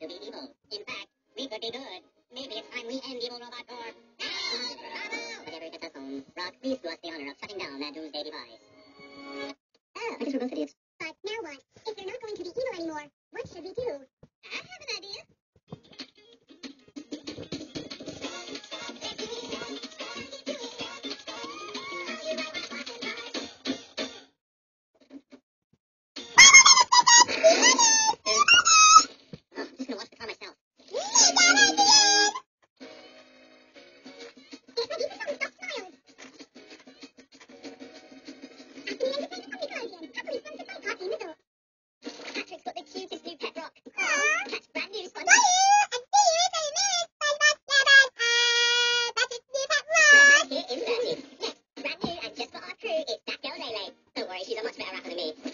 have evil. In fact, we could be good. Maybe it's time we end evil robot corps. Ah, bravo! Whatever gets us home, Rock, please do us the honor of shutting down that doomsday device. Ah, I guess we're both idiots. But now what? If you're not going to be evil anymore, what should we do? Ah, fascinates